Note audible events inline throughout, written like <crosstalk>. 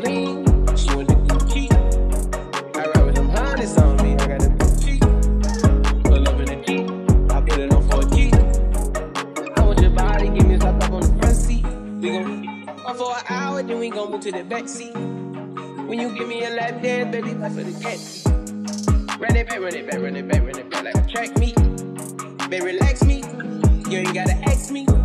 lean. I ride with them on me, I got in I put it on 4G. I want your body, give me a up on the front seat. We gon' for an hour, then we gon' move to the back seat. When you give me a lap dance, baby, that's for the cat. Run it back, run it back, run it back, run it back like a track meet. Baby, relax me. You ain't gotta ask me. <laughs>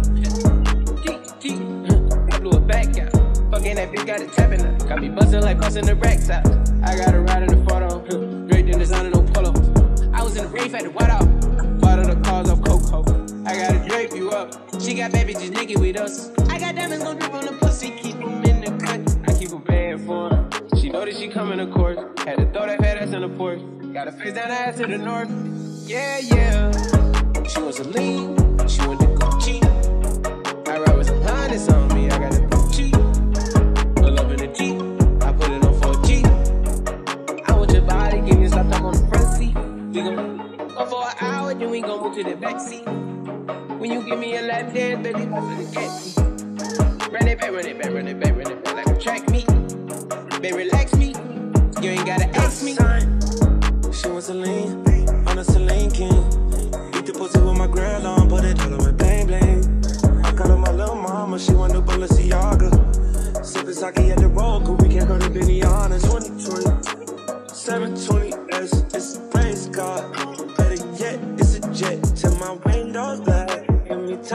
It back out. Fucking that bitch got it tapping out. Got me bustin' like bustin' the racks out. I got a ride in the photo. Great in designer, no polo. I was in the reef at the white out. Bought her the cars off Coco. I gotta drape you up. She got bad just naked with us. I got diamonds gon' drip on the pussy. Keep them in the cut. I keep a bad for her. She know that she coming, of course. Had to throw that fat ass in the porch. Got a face the ass to the north. Yeah, yeah. We gon' move to the back seat. When you give me a lap dance, baby, I for the cat Run it back, run it back, run it back, run it back like a track meet. Baby, relax me, you ain't gotta ask me. She wants a lean, on a Celine King. Eat the pussy with my girl on, put it all on my bang bang. I call her my little mama, she want the Balenciaga. Sipping sake at the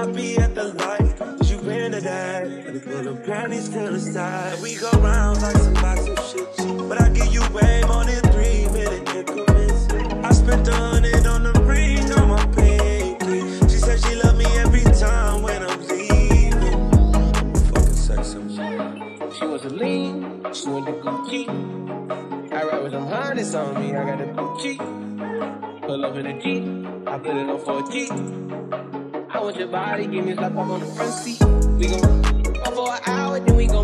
Toppy at the light, cause you that. Let put the panties to the side. We go round like some boxing shit. But I give you way more than three minute increments. I spent a hundred on the ring on my pinky. She said she love me every time when I'm leaving. Fucking sex on She wants a lean, she want the Gucci. I ride with them hundreds on me, I got the Gucci. Pull up in a Jeep, I put it on 4G. I want your body, give me a slap up on the front seat. We gon' go for an hour, then we gon'